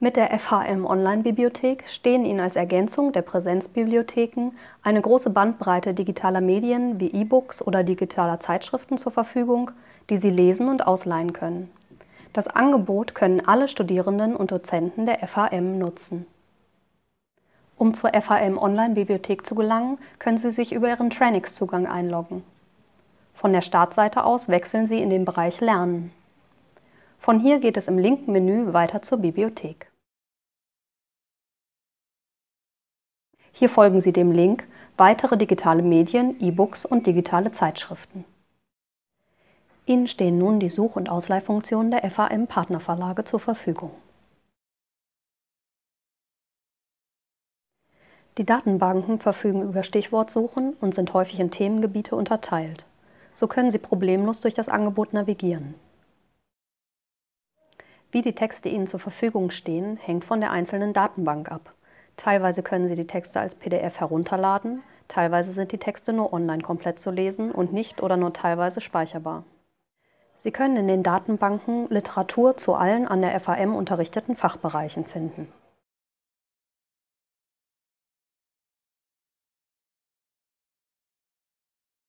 Mit der FHM Online-Bibliothek stehen Ihnen als Ergänzung der Präsenzbibliotheken eine große Bandbreite digitaler Medien wie E-Books oder digitaler Zeitschriften zur Verfügung, die Sie lesen und ausleihen können. Das Angebot können alle Studierenden und Dozenten der FHM nutzen. Um zur FHM Online-Bibliothek zu gelangen, können Sie sich über Ihren Trainix-Zugang einloggen. Von der Startseite aus wechseln Sie in den Bereich Lernen. Von hier geht es im linken Menü weiter zur Bibliothek. Hier folgen Sie dem Link Weitere digitale Medien, E-Books und digitale Zeitschriften. Ihnen stehen nun die Such- und Ausleihfunktionen der FAM Partnerverlage zur Verfügung. Die Datenbanken verfügen über Stichwortsuchen und sind häufig in Themengebiete unterteilt. So können Sie problemlos durch das Angebot navigieren. Wie die Texte Ihnen zur Verfügung stehen, hängt von der einzelnen Datenbank ab. Teilweise können Sie die Texte als PDF herunterladen, teilweise sind die Texte nur online komplett zu lesen und nicht oder nur teilweise speicherbar. Sie können in den Datenbanken Literatur zu allen an der FAM unterrichteten Fachbereichen finden